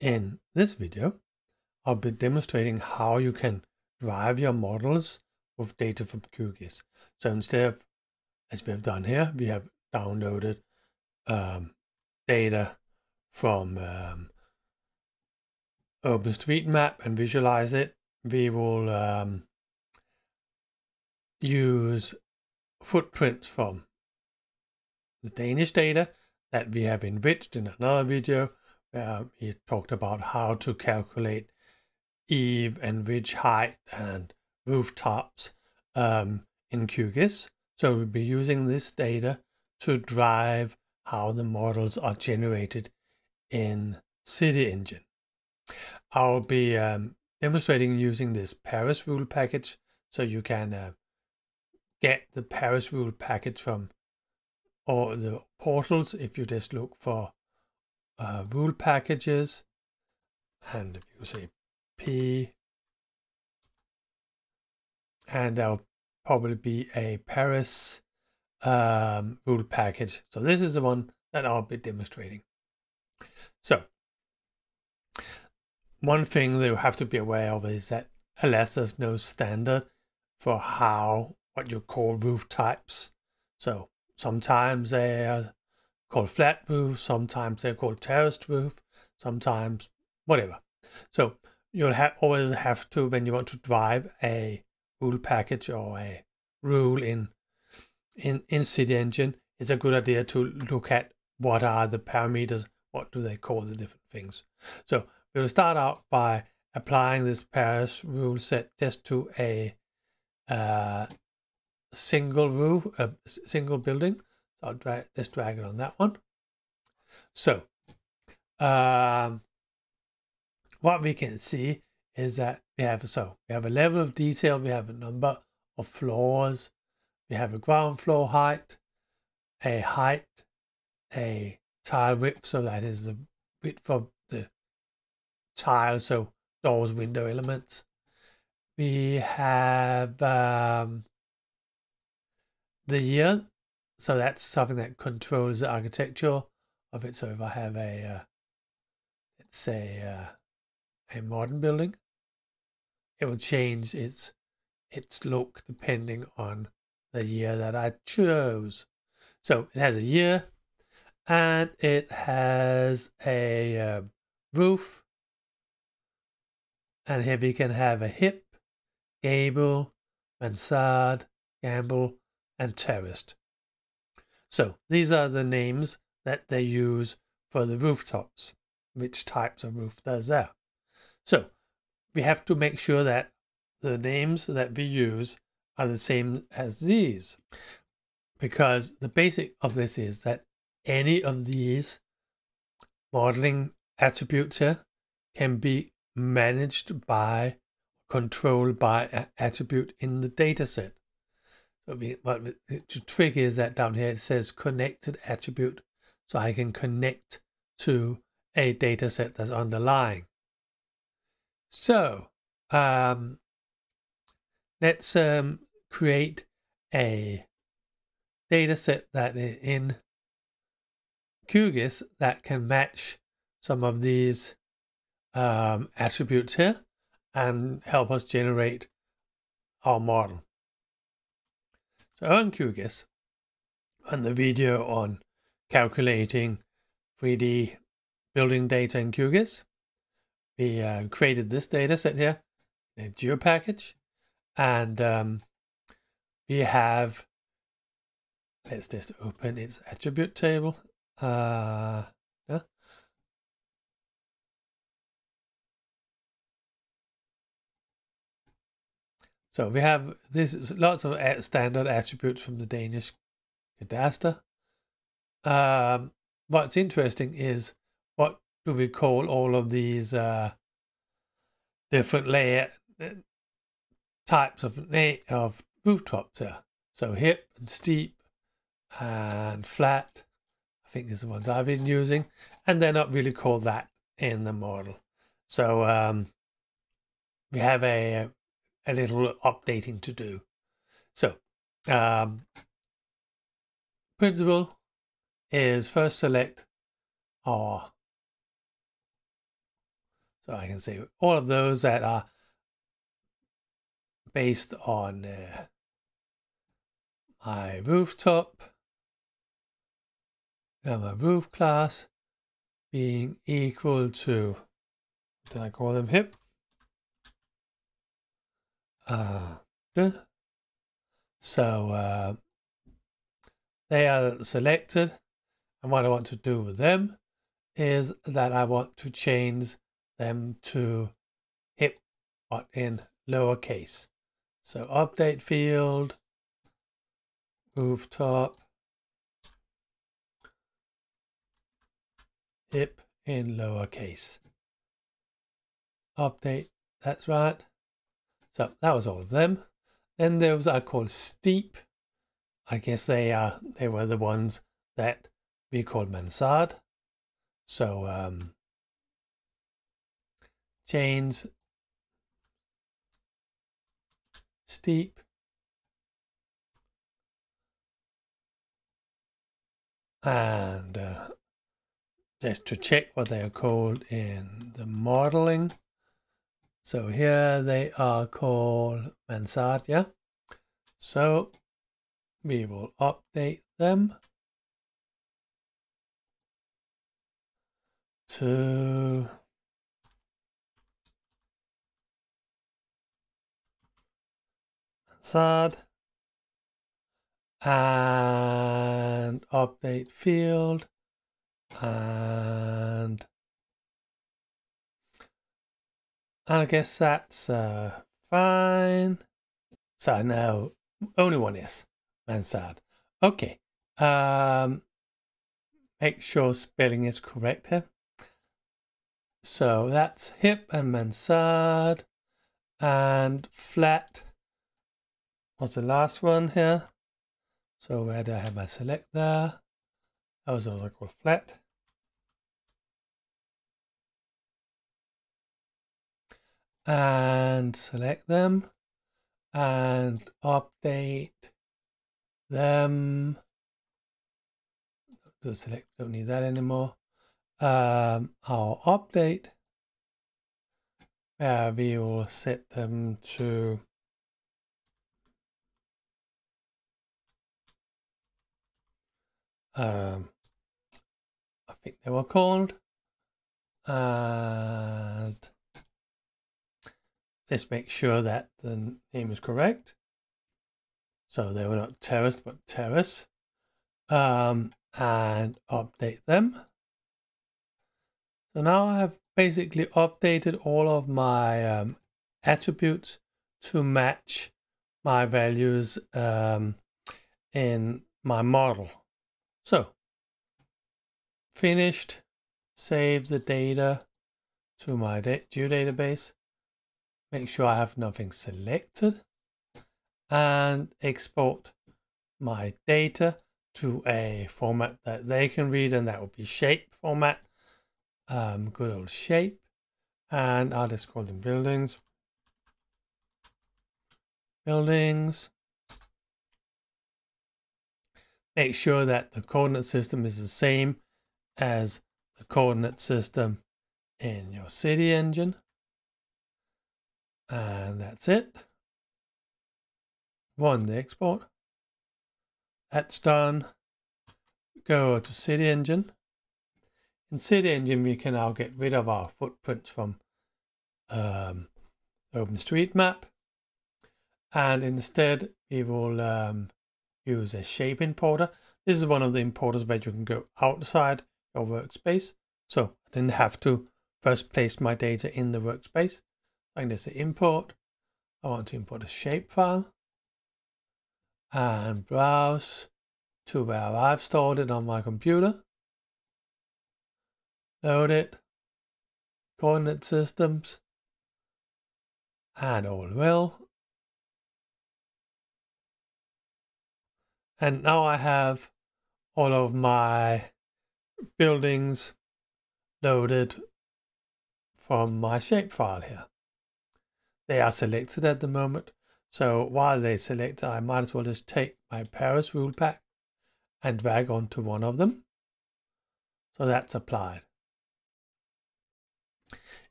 In this video, I'll be demonstrating how you can drive your models with data from QGIS. So instead of, as we've done here, we have downloaded um, data from um, OpenStreetMap and visualize it. We will um, use footprints from the Danish data that we have enriched in another video where we talked about how to calculate eave and ridge height and rooftops um, in QGIS. So we'll be using this data to drive how the models are generated in CityEngine. I'll be um, demonstrating using this Paris rule package so you can uh, get the Paris rule package from or the portals if you just look for uh, rule packages and if you say P and there'll probably be a Paris um, rule package. So this is the one that I'll be demonstrating. So one thing that you have to be aware of is that alas there's no standard for how what you call roof types. So sometimes they are called flat roof, sometimes they're called terraced roof, sometimes whatever. So you'll always have to, when you want to drive a rule package or a rule in, in, in CityEngine, it's a good idea to look at what are the parameters, what do they call the different things. So we'll start out by applying this Paris rule set just to a uh, single roof, a single building. I'll drag, let's drag it on that one. So, um, what we can see is that we have, so we have a level of detail, we have a number of floors, we have a ground floor height, a height, a tile width, so that is the width of the tile, so doors, window elements. We have um, the year so that's something that controls the architecture of it. So if I have a, uh, let's say, uh, a modern building, it will change its its look depending on the year that I chose. So it has a year, and it has a uh, roof, and here we can have a hip, gable, mansard, gable, and terraced. So these are the names that they use for the rooftops, which types of roof there's there. So we have to make sure that the names that we use are the same as these because the basic of this is that any of these modeling attributes here can be managed by controlled by an attribute in the dataset. But the trick is that down here it says connected attribute. So I can connect to a data set that's underlying. So um, let's um, create a data set that is in QGIS that can match some of these um, attributes here and help us generate our model. So on QGIS, on the video on calculating 3D building data in QGIS, we uh, created this data set here, a GeoPackage, and um, we have, let's just open its attribute table. Uh, So we have this lots of standard attributes from the Danish cadastre. Um, what's interesting is what do we call all of these uh, different layer uh, types of of rooftops here? So hip and steep and flat. I think these are the ones I've been using, and they're not really called that in the model. So um, we have a a little updating to do. So, um, principle is first select our So I can say all of those that are based on uh, my rooftop and my roof class being equal to, did I call them, hip? Uh, so uh, they are selected and what I want to do with them is that I want to change them to hip but in lowercase. So update field, rooftop, hip in lowercase. Update, that's right. So that was all of them. Then was I called steep. I guess they are they were the ones that we called mansard. So um, chains, steep, and uh, just to check what they are called in the modeling. So here they are called mansard, yeah? So we will update them. to sad and update field and and I guess that's uh, fine. So now only one is Mansard. Okay. Um, make sure spelling is correct here. So that's hip and mansard and flat. What's the last one here? So where do I have my select there? That was also called flat. And select them and update them. Do select, don't need that anymore. Um, I'll update. Where we will set them to um, I think they were called. And just make sure that the name is correct. So they were not terrace but terrace um, and update them. So now I have basically updated all of my um, attributes to match my values um, in my model. So finished, save the data to my geodatabase, make sure I have nothing selected and export my data to a format that they can read and that will be shape format um, good old shape and I'll just call them buildings. Buildings. Make sure that the coordinate system is the same as the coordinate system in your CityEngine. And that's it. Run the export. That's done. Go to CityEngine. In CityEngine, we can now get rid of our footprints from um, OpenStreetMap. And instead, we will um, use a shape importer. This is one of the importers where you can go outside your workspace. So I didn't have to first place my data in the workspace. I can just say import. I want to import a shape file and browse to where I've stored it on my computer. Load it. Coordinate systems. And all will. And now I have all of my buildings loaded from my shapefile here. They are selected at the moment. So while they select, I might as well just take my Paris rule pack and drag onto one of them. So that's applied.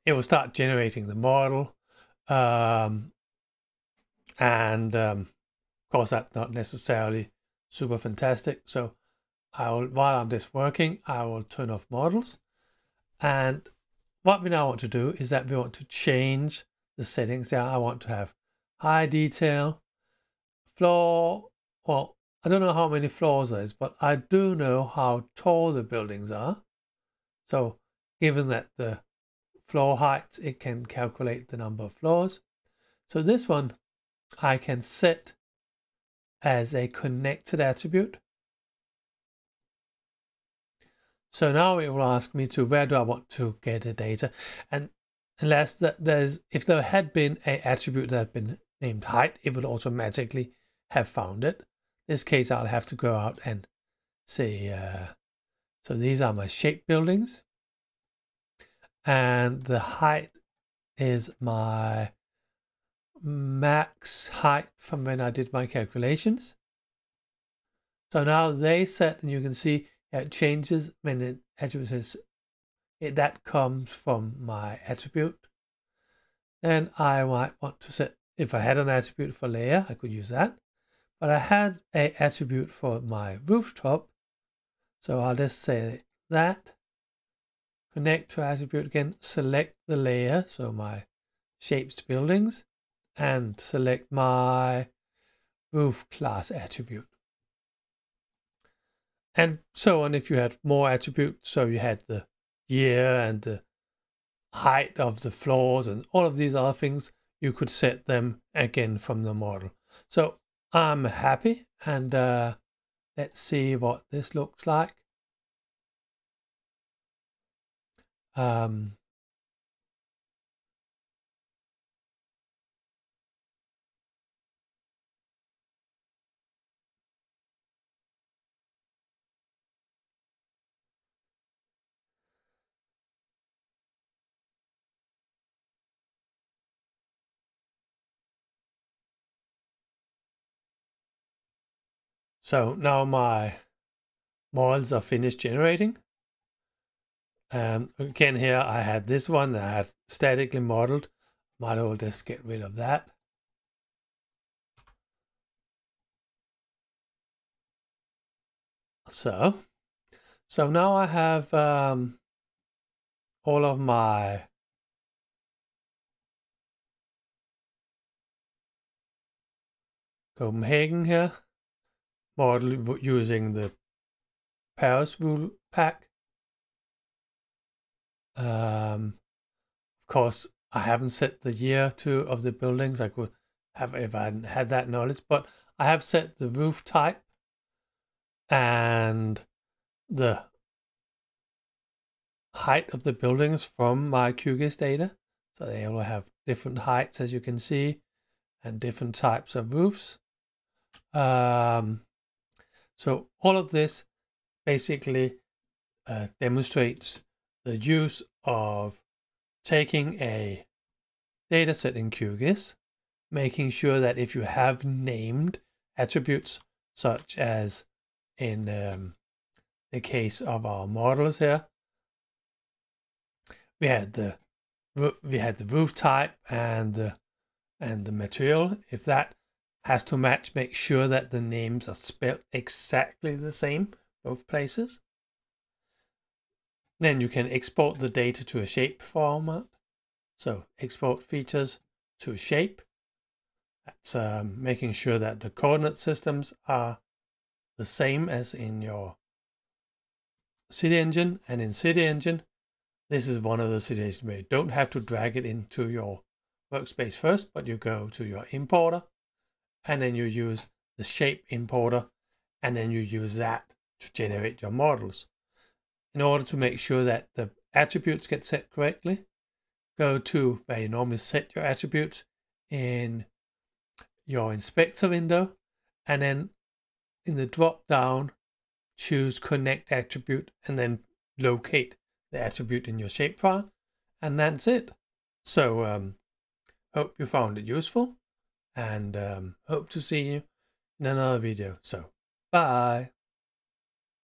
it will start generating the model. Um, and um, of course, that's not necessarily super fantastic. So I will, while I'm just working, I will turn off models. And what we now want to do is that we want to change the settings. Yeah, I want to have high detail, floor, well, I don't know how many floors there is, but I do know how tall the buildings are. So given that the floor height, it can calculate the number of floors. So this one I can set as a connected attribute. So now it will ask me to where do I want to get the data. And unless that there's if there had been a attribute that had been named height, it would automatically have found it. In this case, I'll have to go out and say, uh, so these are my shape buildings. And the height is my max height from when I did my calculations. So now they set, and you can see it changes when it attribute says it, that comes from my attribute. Then I might want to set, if I had an attribute for layer, I could use that. But I had a attribute for my rooftop. So I'll just say that. Connect to attribute again, select the layer, so my shapes buildings, and select my roof class attribute. And so on if you had more attributes, so you had the year and the height of the floors and all of these other things, you could set them again from the model. So I'm happy and uh, let's see what this looks like. Um, So now my models are finished generating. Um, again, here I had this one that I had statically modeled. Might as just get rid of that. So, so now I have um, all of my Copenhagen here model using the Paris rule pack. Um, of course, I haven't set the year to of the buildings. I could have if I hadn't had that knowledge, but I have set the roof type and the height of the buildings from my QGIS data. So they all have different heights, as you can see, and different types of roofs. Um, so all of this basically uh, demonstrates the use of taking a data set in QGIS, making sure that if you have named attributes such as in um, the case of our models here, we had the we had the roof type and the and the material. If that has to match, make sure that the names are spelled exactly the same both places. Then you can export the data to a shape format. So export features to shape. That's um, making sure that the coordinate systems are the same as in your CityEngine and in CityEngine this is one of the situations where you don't have to drag it into your workspace first but you go to your importer and then you use the shape importer and then you use that to generate your models. In order to make sure that the attributes get set correctly, go to where you normally set your attributes in your inspector window and then in the drop down choose connect attribute and then locate the attribute in your shapefile and that's it. So um, hope you found it useful and um, hope to see you in another video. So, bye.